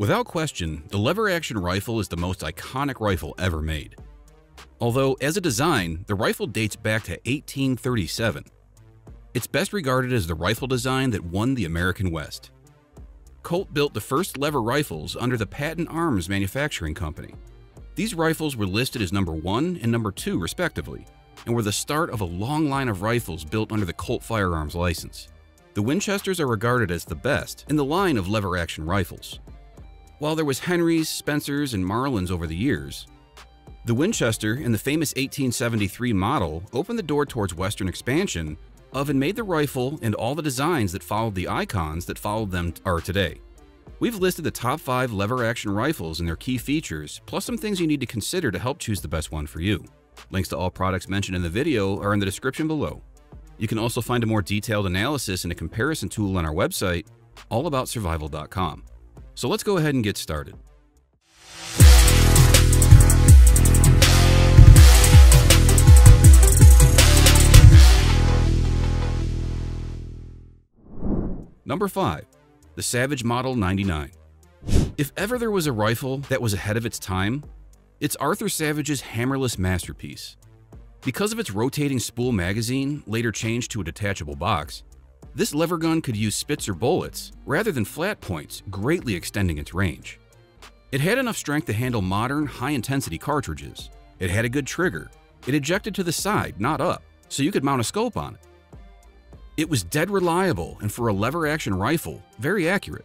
Without question, the lever-action rifle is the most iconic rifle ever made. Although, as a design, the rifle dates back to 1837. It's best regarded as the rifle design that won the American West. Colt built the first lever rifles under the Patent Arms Manufacturing Company. These rifles were listed as number 1 and number 2 respectively, and were the start of a long line of rifles built under the Colt firearms license. The Winchesters are regarded as the best in the line of lever-action rifles. While there was Henry's, Spencer's, and Marlin's over the years, the Winchester and the famous 1873 model opened the door towards Western expansion of and made the rifle and all the designs that followed the icons that followed them are today. We've listed the top 5 lever-action rifles and their key features, plus some things you need to consider to help choose the best one for you. Links to all products mentioned in the video are in the description below. You can also find a more detailed analysis and a comparison tool on our website, allaboutsurvival.com. So let's go ahead and get started. Number 5. The Savage Model 99 If ever there was a rifle that was ahead of its time, it's Arthur Savage's hammerless masterpiece. Because of its rotating spool magazine, later changed to a detachable box, this lever gun could use Spitzer bullets rather than flat points, greatly extending its range. It had enough strength to handle modern, high-intensity cartridges. It had a good trigger. It ejected to the side, not up, so you could mount a scope on it. It was dead reliable and for a lever-action rifle, very accurate.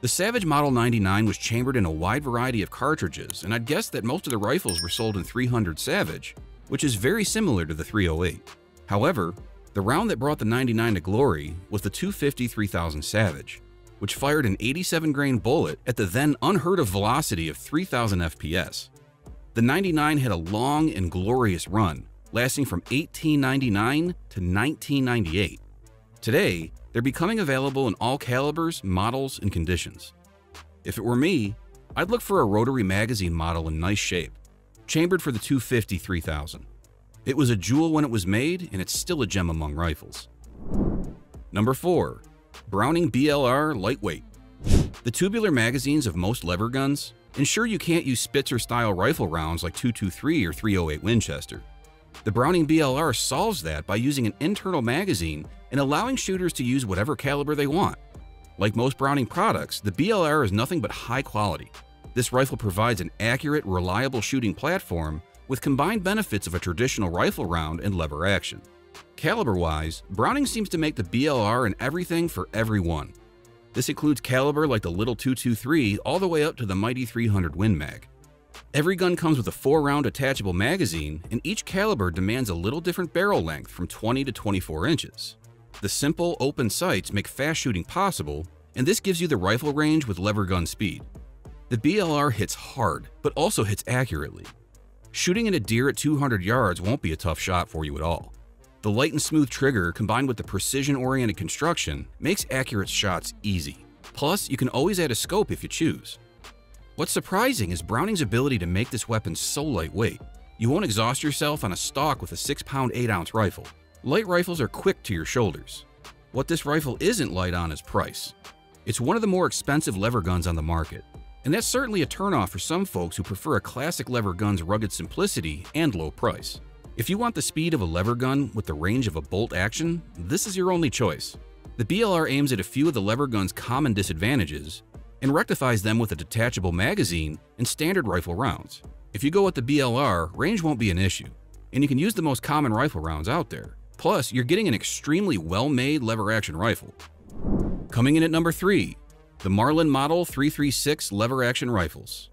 The Savage Model 99 was chambered in a wide variety of cartridges, and I'd guess that most of the rifles were sold in 300 Savage, which is very similar to the 308. However, the round that brought the 99 to glory was the 250 3000 Savage, which fired an 87 grain bullet at the then unheard of velocity of 3000 FPS. The 99 had a long and glorious run, lasting from 1899 to 1998. Today, they're becoming available in all calibers, models, and conditions. If it were me, I'd look for a rotary magazine model in nice shape, chambered for the 250 3000. It was a jewel when it was made, and it's still a gem among rifles. Number 4. Browning BLR Lightweight The tubular magazines of most lever guns ensure you can't use Spitzer-style rifle rounds like 223 or 308 Winchester. The Browning BLR solves that by using an internal magazine and allowing shooters to use whatever caliber they want. Like most Browning products, the BLR is nothing but high quality. This rifle provides an accurate, reliable shooting platform with combined benefits of a traditional rifle round and lever action. Caliber-wise, Browning seems to make the BLR and everything for everyone. This includes caliber like the Little 223 all the way up to the mighty 300 Win Mag. Every gun comes with a 4-round attachable magazine, and each caliber demands a little different barrel length from 20 to 24 inches. The simple, open sights make fast shooting possible, and this gives you the rifle range with lever gun speed. The BLR hits hard, but also hits accurately. Shooting at a deer at 200 yards won't be a tough shot for you at all. The light and smooth trigger combined with the precision-oriented construction makes accurate shots easy. Plus, you can always add a scope if you choose. What's surprising is Browning's ability to make this weapon so lightweight. You won't exhaust yourself on a stock with a 6-pound 8-ounce rifle. Light rifles are quick to your shoulders. What this rifle isn't light on is price. It's one of the more expensive lever guns on the market, and that's certainly a turnoff for some folks who prefer a classic lever gun's rugged simplicity and low price. If you want the speed of a lever gun with the range of a bolt action, this is your only choice. The BLR aims at a few of the lever gun's common disadvantages and rectifies them with a detachable magazine and standard rifle rounds. If you go with the BLR, range won't be an issue, and you can use the most common rifle rounds out there. Plus, you're getting an extremely well-made lever-action rifle. Coming in at number 3, the Marlin Model 336 lever-action rifles.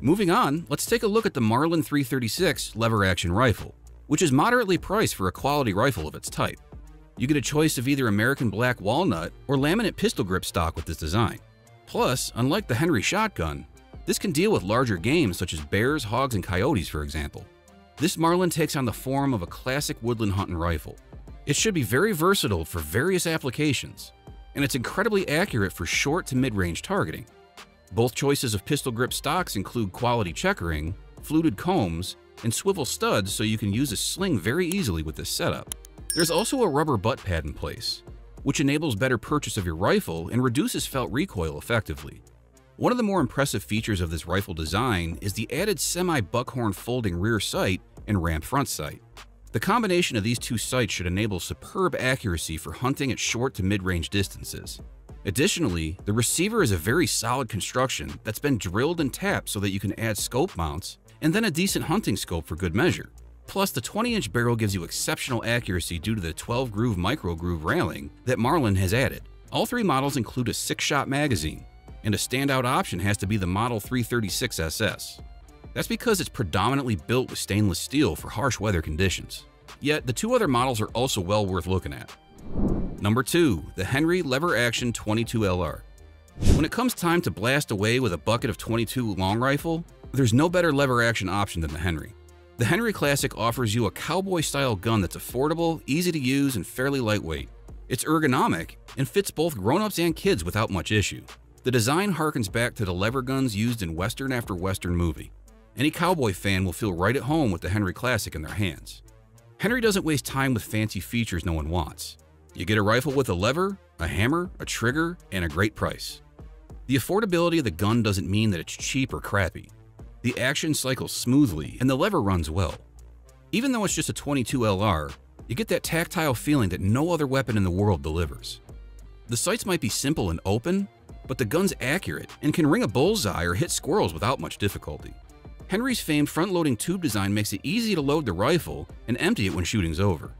Moving on, let's take a look at the Marlin 336 lever-action rifle, which is moderately priced for a quality rifle of its type. You get a choice of either American black walnut or laminate pistol grip stock with this design. Plus, unlike the Henry shotgun, this can deal with larger games such as bears, hogs, and coyotes, for example. This Marlin takes on the form of a classic woodland hunting rifle. It should be very versatile for various applications, and it's incredibly accurate for short to mid-range targeting. Both choices of pistol grip stocks include quality checkering, fluted combs, and swivel studs so you can use a sling very easily with this setup. There's also a rubber butt pad in place, which enables better purchase of your rifle and reduces felt recoil effectively. One of the more impressive features of this rifle design is the added semi-buckhorn folding rear sight and ramp front sight. The combination of these two sights should enable superb accuracy for hunting at short to mid-range distances. Additionally, the receiver is a very solid construction that's been drilled and tapped so that you can add scope mounts and then a decent hunting scope for good measure. Plus, the 20-inch barrel gives you exceptional accuracy due to the 12-groove micro-groove rifling that Marlin has added. All three models include a six-shot magazine, and a standout option has to be the Model 336 SS. That's because it's predominantly built with stainless steel for harsh weather conditions. Yet, the two other models are also well worth looking at. Number 2. The Henry Lever Action 22LR When it comes time to blast away with a bucket of 22 long rifle, there's no better lever action option than the Henry. The Henry Classic offers you a cowboy-style gun that's affordable, easy to use, and fairly lightweight. It's ergonomic and fits both grown-ups and kids without much issue. The design harkens back to the lever guns used in Western after Western movie. Any cowboy fan will feel right at home with the Henry Classic in their hands. Henry doesn't waste time with fancy features no one wants. You get a rifle with a lever, a hammer, a trigger, and a great price. The affordability of the gun doesn't mean that it's cheap or crappy. The action cycles smoothly and the lever runs well. Even though it's just a 22 LR, you get that tactile feeling that no other weapon in the world delivers. The sights might be simple and open, but the gun's accurate and can ring a bullseye or hit squirrels without much difficulty. Henry's famed front-loading tube design makes it easy to load the rifle and empty it when shooting's over.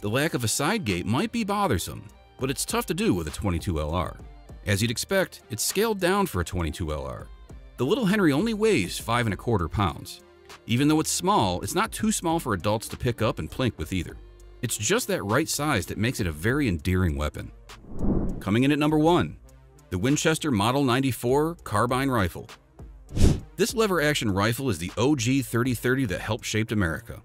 The lack of a side gate might be bothersome, but it's tough to do with a 22LR. As you'd expect, it's scaled down for a 22LR. The little Henry only weighs five and a quarter pounds. Even though it's small, it's not too small for adults to pick up and plink with either. It's just that right size that makes it a very endearing weapon. Coming in at number 1, the Winchester Model 94 Carbine Rifle. This lever-action rifle is the OG 3030 that helped shape America.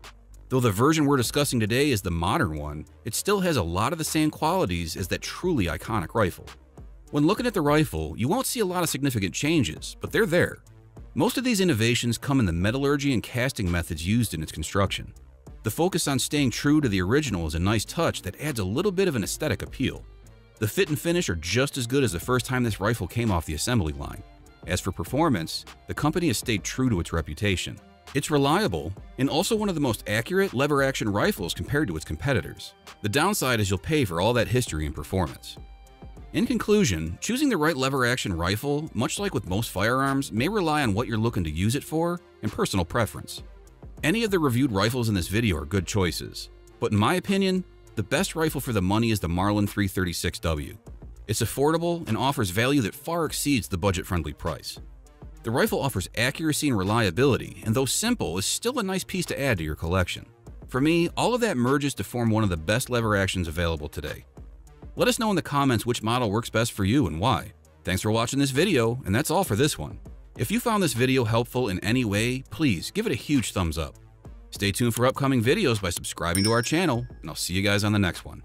Though the version we're discussing today is the modern one, it still has a lot of the same qualities as that truly iconic rifle. When looking at the rifle, you won't see a lot of significant changes, but they're there. Most of these innovations come in the metallurgy and casting methods used in its construction. The focus on staying true to the original is a nice touch that adds a little bit of an aesthetic appeal. The fit and finish are just as good as the first time this rifle came off the assembly line. As for performance, the company has stayed true to its reputation. It's reliable and also one of the most accurate lever-action rifles compared to its competitors. The downside is you'll pay for all that history and performance. In conclusion, choosing the right lever-action rifle, much like with most firearms, may rely on what you're looking to use it for and personal preference. Any of the reviewed rifles in this video are good choices, but in my opinion, the best rifle for the money is the Marlin 336W. It's affordable and offers value that far exceeds the budget-friendly price. The rifle offers accuracy and reliability, and though simple, is still a nice piece to add to your collection. For me, all of that merges to form one of the best lever actions available today. Let us know in the comments which model works best for you and why. Thanks for watching this video, and that's all for this one. If you found this video helpful in any way, please give it a huge thumbs up. Stay tuned for upcoming videos by subscribing to our channel, and I'll see you guys on the next one.